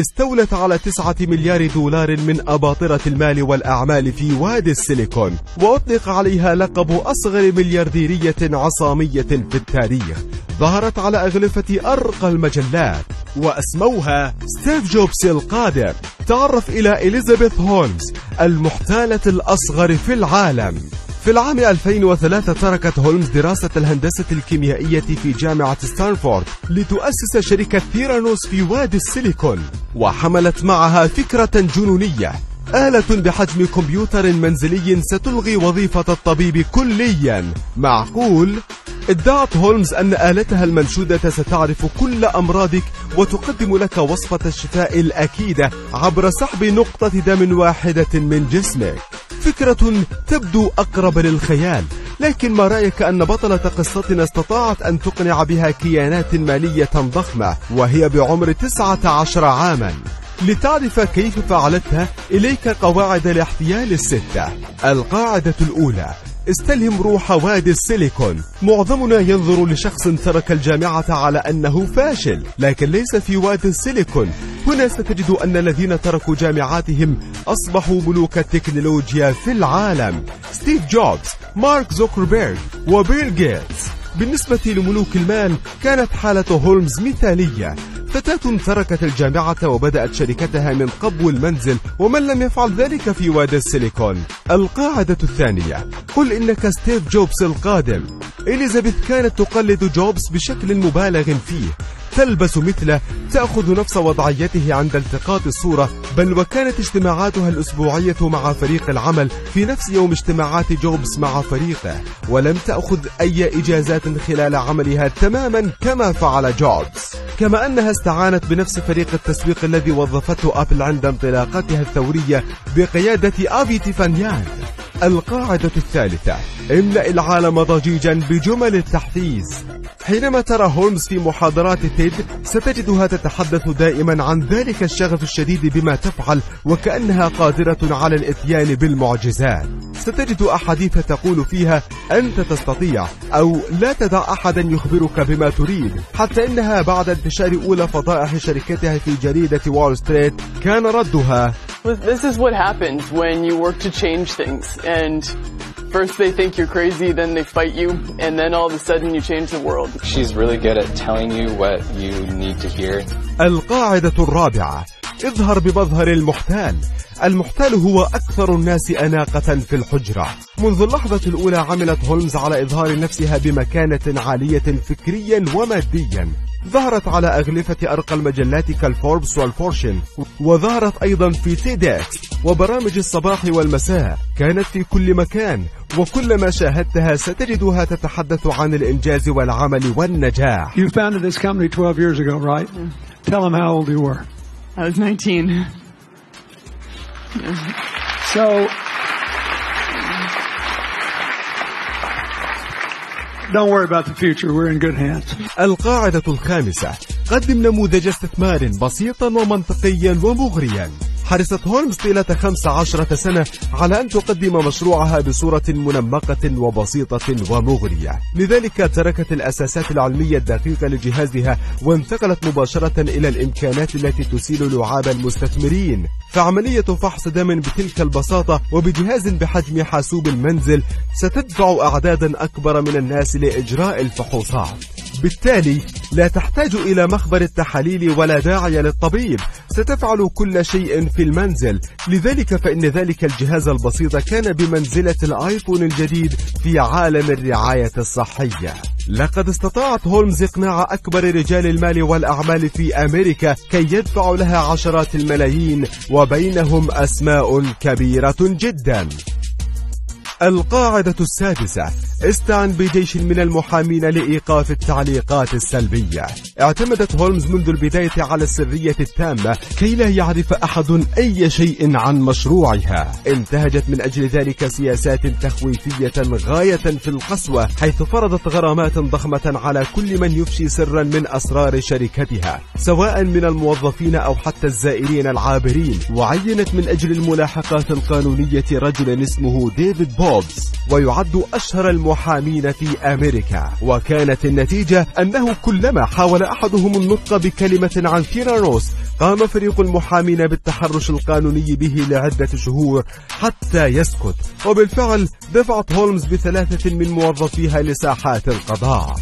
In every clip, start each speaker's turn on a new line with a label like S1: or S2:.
S1: استولت على تسعة مليار دولار من أباطرة المال والأعمال في وادي السيليكون وأطلق عليها لقب أصغر مليارديرية عصامية في التاريخ. ظهرت على أغلفة أرقى المجلات وأسموها ستيف جوبز القادم. تعرف إلى إليزابيث هولمز المحتالة الأصغر في العالم. في العام 2003 تركت هولمز دراسة الهندسة الكيميائية في جامعة ستانفورد لتؤسس شركة ثيرانوس في وادي السيليكون وحملت معها فكرة جنونية آلة بحجم كمبيوتر منزلي ستلغي وظيفة الطبيب كليا معقول؟ ادعت هولمز أن آلتها المنشودة ستعرف كل أمراضك وتقدم لك وصفة الشفاء الأكيدة عبر سحب نقطة دم واحدة من جسمك فكرة تبدو أقرب للخيال لكن ما رأيك أن بطلة قصتنا استطاعت أن تقنع بها كيانات مالية ضخمة وهي بعمر 19 عاما. لتعرف كيف فعلتها إليك قواعد الاحتيال الستة. القاعدة الأولى استلهم روح وادي السيليكون. معظمنا ينظر لشخص ترك الجامعة على أنه فاشل لكن ليس في وادي السيليكون. هنا ستجد أن الذين تركوا جامعاتهم أصبحوا ملوك التكنولوجيا في العالم. ستيف جوبز مارك زوكربيرغ وبيل جيتس. بالنسبة لملوك المال كانت حالة هولمز مثالية. فتاة تركت الجامعة وبدأت شركتها من قبو المنزل ومن لم يفعل ذلك في وادي السيليكون. القاعدة الثانية. قل إنك ستيف جوبز القادم. إليزابيث كانت تقلد جوبز بشكل مبالغ فيه. تلبس مثله تأخذ نفس وضعيته عند التقاط الصورة. بل وكانت اجتماعاتها الأسبوعية مع فريق العمل في نفس يوم اجتماعات جوبز مع فريقه ولم تأخذ أي إجازات خلال عملها تماما كما فعل جوبز كما أنها استعانت بنفس فريق التسويق الذي وظفته أبل عند انطلاقتها الثورية بقيادة أبي تيفانيان. القاعدة الثالثة. املأ العالم ضجيجا بجمل التحفيز. حينما ترى هولمز في محاضرات تيد ستجدها تتحدث دائما عن ذلك الشغف الشديد بما تفعل وكأنها قادرة على الإتيان بالمعجزات. ستجد أحاديث تقول فيها أنت تستطيع أو لا تدع أحدا يخبرك بما تريد. حتى إنها بعد انتشار أولى فضائح شركتها في جريدة وول ستريت كان ردها
S2: This is what happens when you work to change things and First they think you're crazy, then they fight you, and then all of a sudden you change the world.
S3: She's really good at telling you what you need to hear.
S1: القاعدة الرابعة اظهر بمظهر المحتال المحتال هو أكثر الناس أناقة في الحجرة منذ اللحظة الأولى عملت هولمز على إظهار نفسها بمكانة عالية فكريا وماديا ظهرت على أغلفة أرقى المجلات كالفوربس والفورتشن وظهرت أيضا في تيدكس وبرامج الصباح والمساء كانت في كل مكان وكلما شاهدتها ستجدها تتحدث عن الإنجاز والعمل والنجاح
S4: You founded this company 12 years ago, right? Tell them how old you were.
S2: I was 19.
S4: So, don't worry about the future. We're in good hands.
S1: القاعدة الخامسة قدم نموذج استثمار بسيطا ومنطقيا ومغريا حرصت هولمز طيلة 15 سنة على أن تقدم مشروعها بصورة منمقة وبسيطة ومغرية. لذلك تركت الأساسات العلمية الدقيقة لجهازها وانتقلت مباشرة إلى الإمكانات التي تسيل لعاب المستثمرين. فعملية فحص دم بتلك البساطة وبجهاز بحجم حاسوب المنزل ستدفع أعدادا أكبر من الناس لإجراء الفحوصات. بالتالي لا تحتاج إلى مخبر التحاليل ولا داعي للطبيب. ستفعل كل شيء في المنزل. لذلك فإن ذلك الجهاز البسيط كان بمنزلة الآيفون الجديد في عالم الرعاية الصحية. لقد استطاعت هولمز إقناع أكبر رجال المال والأعمال في أمريكا كي يدفعوا لها عشرات الملايين وبينهم أسماء كبيرة جدا. القاعدة السادسة. استعن بجيش من المحامين لإيقاف التعليقات السلبية. اعتمدت هولمز منذ البداية على السرية التامة كي لا يعرف أحد أي شيء عن مشروعها. انتهجت من أجل ذلك سياسات تخويفية غاية في القسوة حيث فرضت غرامات ضخمة على كل من يفشي سرا من أسرار شركتها سواء من الموظفين أو حتى الزائرين العابرين. وعينت من أجل الملاحقات القانونية رجلا اسمه ديفيد بويز ويعد أشهر المحامين في أمريكا. وكانت النتيجة أنه كلما حاول أحدهم النطق بكلمة عن ثيرانوس قام فريق المحامين بالتحرش القانوني به لعدة شهور حتى يسكت. وبالفعل دفعت هولمز بثلاثة من موظفيها لساحات القضاء.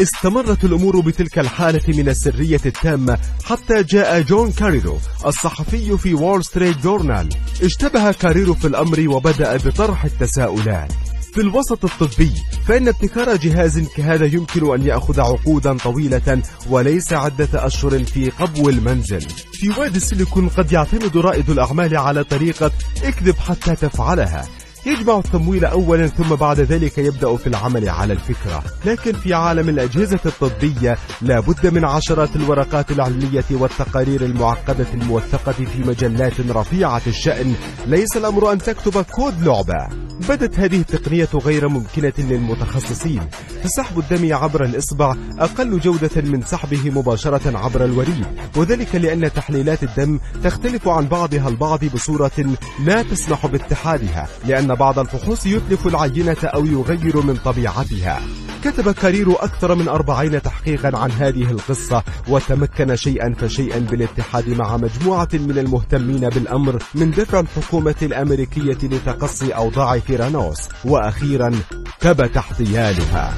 S1: استمرت الأمور بتلك الحالة من السرية التامة حتى جاء جون كاريرو الصحفي في وول ستريت جورنال. اشتبه كاريرو في الأمر وبدأ بطرح التساؤلات. في الوسط الطبي فإن ابتكار جهاز كهذا يمكن أن يأخذ عقودا طويلة وليس عدة أشهر في قبو المنزل. في وادي السيليكون قد يعتمد رائد الأعمال على طريقة اكذب حتى تفعلها. يجمع التمويل أولا ثم بعد ذلك يبدأ في العمل على الفكرة. لكن في عالم الأجهزة الطبية لا بد من عشرات الورقات العلمية والتقارير المعقدة الموثقة في مجلات رفيعة الشأن. ليس الأمر أن تكتب كود لعبة. بدت هذه التقنية غير ممكنة للمتخصصين. فسحب الدم عبر الإصبع أقل جودة من سحبه مباشرة عبر الوريد. وذلك لأن تحليلات الدم تختلف عن بعضها البعض بصورة لا تسمح باتحادها لأن بعض الفحوص يتلف العينة أو يغير من طبيعتها. كتب كاريرو أكثر من أربعين تحقيقا عن هذه القصة وتمكن شيئا فشيئا بالاتحاد مع مجموعة من المهتمين بالأمر من دفع الحكومة الأمريكية لتقصي أوضاع ثيرانوس وأخيرا ثبت احتيالها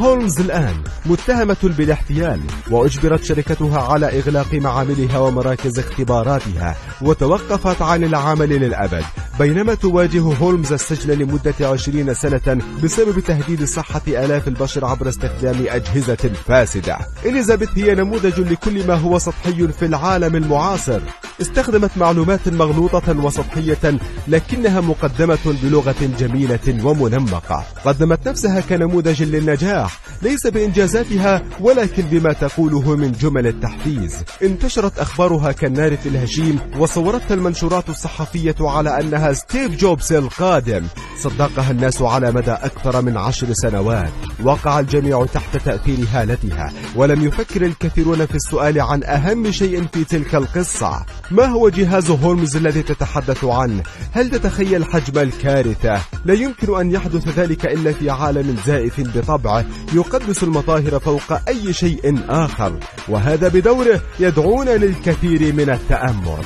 S1: هولمز الآن متهمة بالاحتيال وأجبرت شركتها على إغلاق معاملها ومراكز اختباراتها وتوقفت عن العمل للأبد. بينما تواجه هولمز السجن لمدة عشرين سنة بسبب تهديد صحة آلاف البشر عبر استخدام أجهزة فاسدة. إليزابيث هي نموذج لكل ما هو سطحي في العالم المعاصر. استخدمت معلومات مغلوطة وسطحية لكنها مقدمة بلغة جميلة ومنمقة. قدمت نفسها كنموذج للنجاح ليس بإنجازاتها ولكن بما تقوله من جمل التحفيز. انتشرت أخبارها كالنار في الهشيم وصورتها المنشورات الصحفية على أنها ستيف جوبز القادم. صدقها الناس على مدى أكثر من عشر سنوات. وقع الجميع تحت تأثير هالتها. ولم يفكر الكثيرون في السؤال عن أهم شيء في تلك القصة. ما هو جهاز هولمز الذي تتحدث عنه؟ هل تتخيل حجم الكارثة؟ لا يمكن أن يحدث ذلك إلا في عالم زائف بطبعه يقدس المطاهر فوق أي شيء آخر. وهذا بدوره يدعونا للكثير من التأمل.